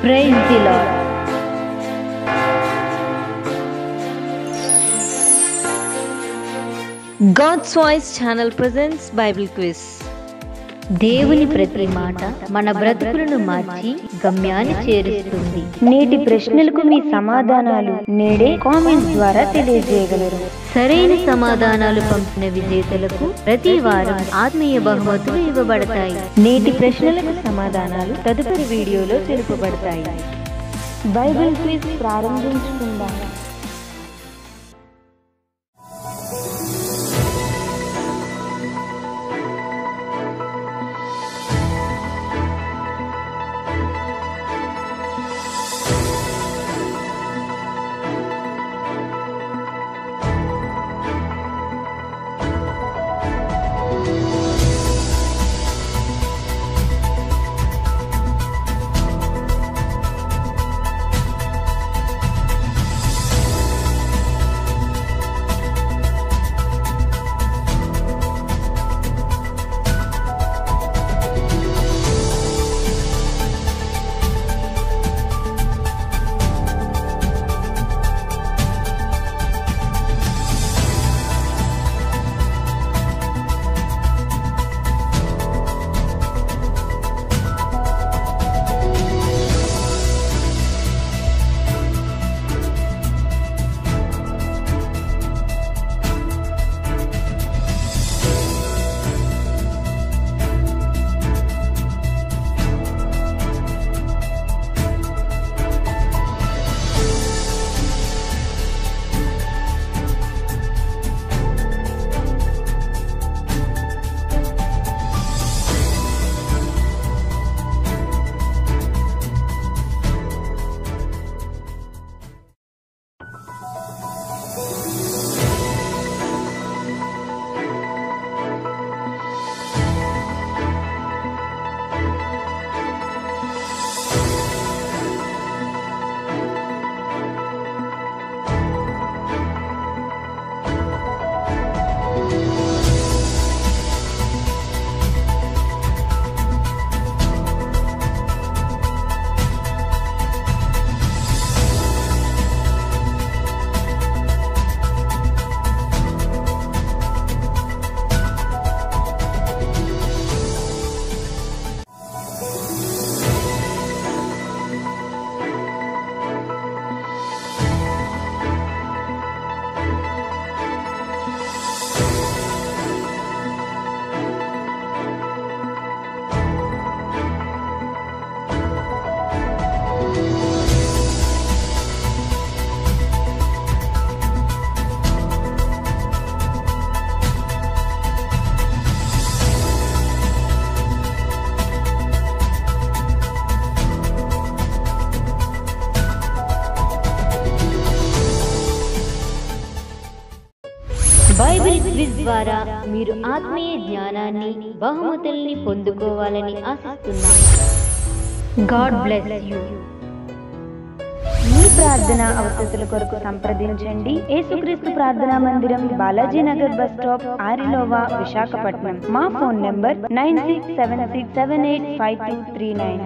Praise the Lord. God's Voice channel presents Bible Quiz. దేవుని ప్రతి మాట మన బ్రతుకులను మార్చి గమ్యాన్ని చేరుస్తుంది. నేటి ప్రశ్నలకు మీ సమాధానాలు నేడే కామెంట్స్ ద్వారా తెలియజేయగలరు. సరైన సమాధానాలు పంపిన విజేతలకు ప్రతి వారం ఆత్మీయ బహుమతులు ఇవ్వబడతాయి. నేటి ప్రశ్నలకు సమాధానాలు తదుపరి వీడియోలో తెలుపబడతాయి. బైబిల్ క్విజ్ ప్రారంభించుకుందాం. క్విజ్ ద్వారా మీరు ఆత్మీయ జ్ఞానాన్ని బహుమతుల్ని పొందుకోవాలని ఆశిస్తున్నాం గాడ్ బ్లెస్ యూ. మీ ప్రార్థన అవసరతల కొరకు సంప్రదించండి. యేసుక్రీస్తు ప్రార్థనా మందిరం బాలాజీ నగర్ బస్ స్టాప్ ఆరిలోవా విశాఖపట్నం. మా phone number nine six seven six seven eight five two three nine.